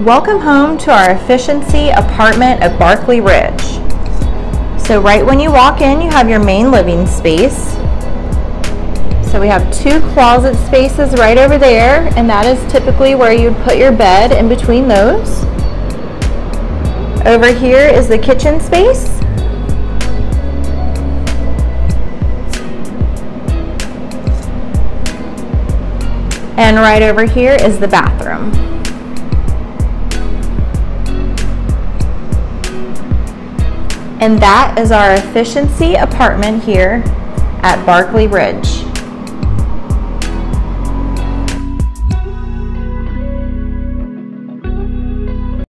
Welcome home to our efficiency apartment at Barkley Ridge. So right when you walk in, you have your main living space. So we have two closet spaces right over there, and that is typically where you'd put your bed in between those. Over here is the kitchen space. And right over here is the bathroom. And that is our efficiency apartment here at Barkley Ridge.